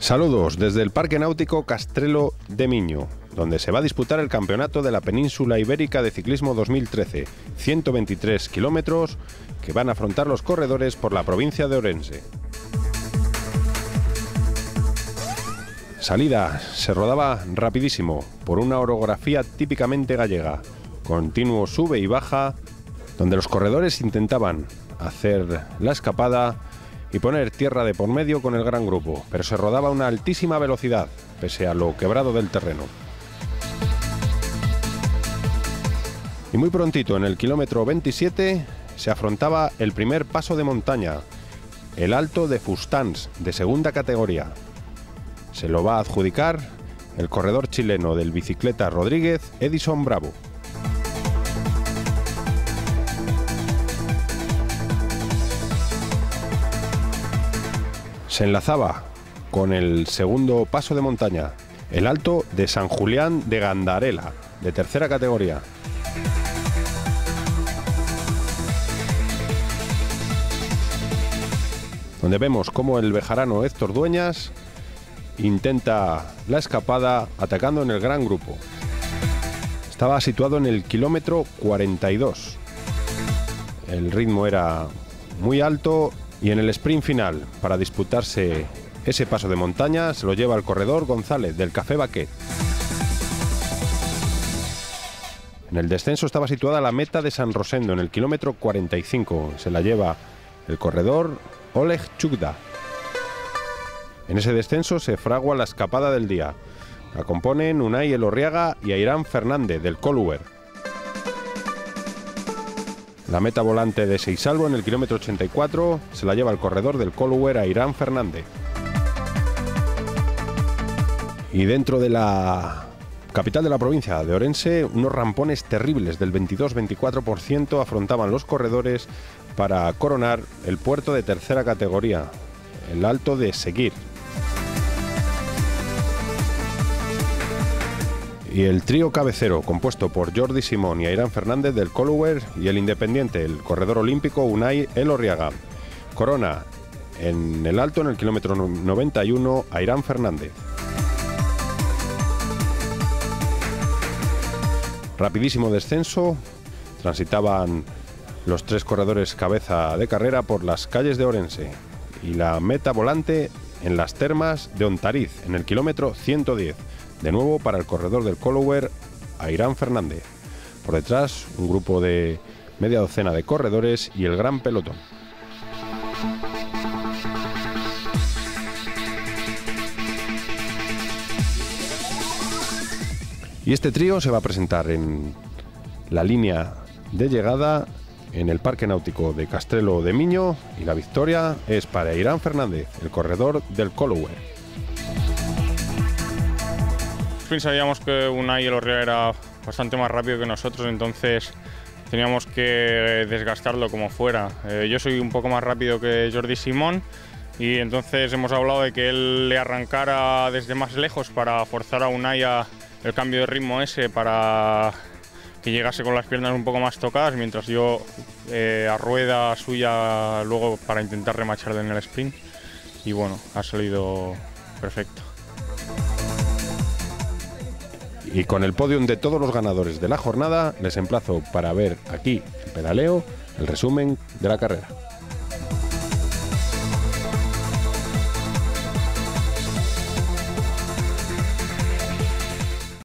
Saludos desde el Parque Náutico Castrelo de Miño, donde se va a disputar el Campeonato de la Península Ibérica de Ciclismo 2013, 123 kilómetros que van a afrontar los corredores por la provincia de Orense. Salida, se rodaba rapidísimo por una orografía típicamente gallega, continuo sube y baja, donde los corredores intentaban hacer la escapada y poner tierra de por medio con el gran grupo, pero se rodaba a una altísima velocidad, pese a lo quebrado del terreno. Y muy prontito, en el kilómetro 27, se afrontaba el primer paso de montaña, el Alto de Fustans, de segunda categoría. Se lo va a adjudicar el corredor chileno del bicicleta Rodríguez, Edison Bravo. Se enlazaba con el segundo paso de montaña, el Alto de San Julián de Gandarela, de tercera categoría. Donde vemos cómo el bejarano Héctor Dueñas intenta la escapada atacando en el gran grupo. Estaba situado en el kilómetro 42. El ritmo era muy alto y en el sprint final, para disputarse ese paso de montaña, se lo lleva el corredor González del Café Baquet. En el descenso estaba situada la meta de San Rosendo en el kilómetro 45. Se la lleva el corredor Oleg Chugda. En ese descenso se fragua la escapada del día. La componen Unai Elorriaga y Airán Fernández del Coluer. La meta volante de Seisalvo en el kilómetro 84 se la lleva el corredor del Coluer a Irán Fernández. Y dentro de la capital de la provincia de Orense, unos rampones terribles del 22-24% afrontaban los corredores para coronar el puerto de tercera categoría, el Alto de Seguir, y el trío cabecero compuesto por Jordi Simón y Ayrán Fernández del Coluwer y el independiente, el corredor olímpico Unai Elorriaga. Corona en el alto en el kilómetro 91 Ayrán Fernández. Rapidísimo descenso, transitaban los tres corredores cabeza de carrera por las calles de Orense y la meta volante en las termas de Ontariz en el kilómetro 110. De nuevo para el corredor del Colower, Airán Fernández. Por detrás, un grupo de media docena de corredores y el gran pelotón. Y este trío se va a presentar en la línea de llegada en el Parque Náutico de Castrelo de Miño y la victoria es para Irán Fernández, el corredor del Colower sabíamos que Unai Elorria era bastante más rápido que nosotros, entonces teníamos que desgastarlo como fuera. Eh, yo soy un poco más rápido que Jordi Simón y entonces hemos hablado de que él le arrancara desde más lejos para forzar a Unai a el cambio de ritmo ese para que llegase con las piernas un poco más tocadas, mientras yo eh, a rueda suya luego para intentar remacharle en el sprint. Y bueno, ha salido perfecto y con el podium de todos los ganadores de la jornada, les emplazo para ver aquí en Pedaleo el resumen de la carrera.